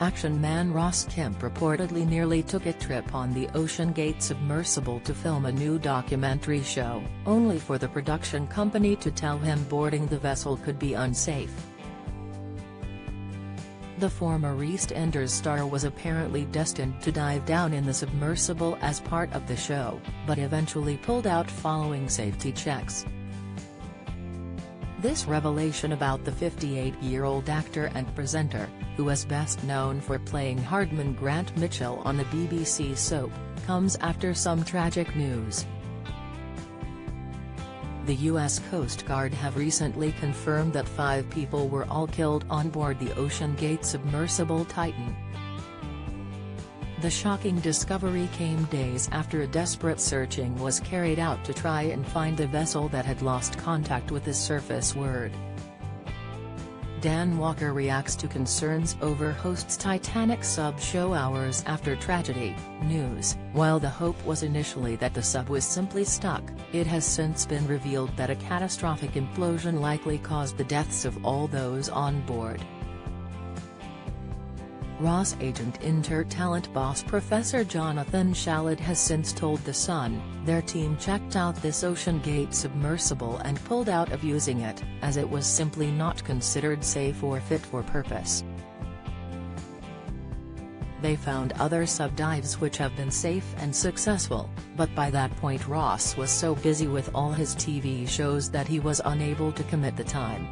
Action man Ross Kemp reportedly nearly took a trip on the OceanGate submersible to film a new documentary show, only for the production company to tell him boarding the vessel could be unsafe. The former EastEnders star was apparently destined to dive down in the submersible as part of the show, but eventually pulled out following safety checks. This revelation about the 58-year-old actor and presenter, who is best known for playing Hardman Grant Mitchell on the BBC soap, comes after some tragic news. The U.S. Coast Guard have recently confirmed that five people were all killed on board the OceanGate submersible Titan. The shocking discovery came days after a desperate searching was carried out to try and find the vessel that had lost contact with the surface word. Dan Walker reacts to concerns over host's Titanic sub show hours after tragedy, news, while the hope was initially that the sub was simply stuck, it has since been revealed that a catastrophic implosion likely caused the deaths of all those on board. Ross agent Inter-Talent boss Professor Jonathan Shalit has since told The Sun, their team checked out this OceanGate submersible and pulled out of using it, as it was simply not considered safe or fit for purpose. They found other sub-dives which have been safe and successful, but by that point Ross was so busy with all his TV shows that he was unable to commit the time.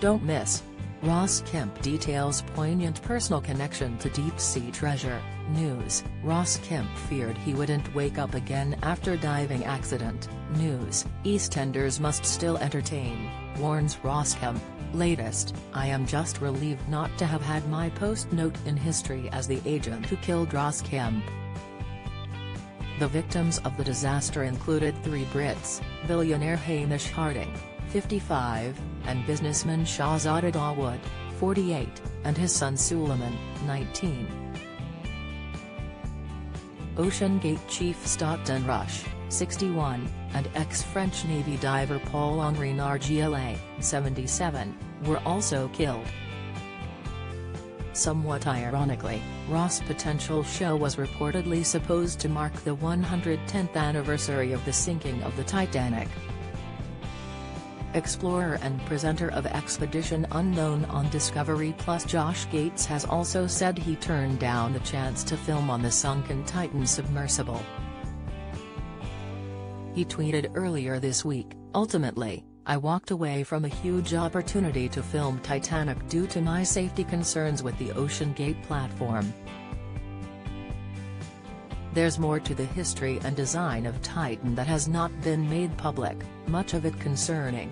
Don't miss Ross Kemp details poignant personal connection to deep-sea treasure, news, Ross Kemp feared he wouldn't wake up again after diving accident, news, EastEnders must still entertain, warns Ross Kemp, latest, I am just relieved not to have had my post-note in history as the agent who killed Ross Kemp. The victims of the disaster included three Brits, billionaire Hamish Harding, 55, and businessman Shahzada Dawood, 48, and his son Suleman, 19. OceanGate chief Stockton Rush, 61, and ex-French Navy diver Paul-Henri Nargeolet, 77, were also killed. Somewhat ironically, Ross' potential show was reportedly supposed to mark the 110th anniversary of the sinking of the Titanic explorer and presenter of Expedition Unknown on Discovery Plus Josh Gates has also said he turned down the chance to film on the sunken Titan submersible. He tweeted earlier this week, Ultimately, I walked away from a huge opportunity to film Titanic due to my safety concerns with the OceanGate platform. There's more to the history and design of Titan that has not been made public, much of it concerning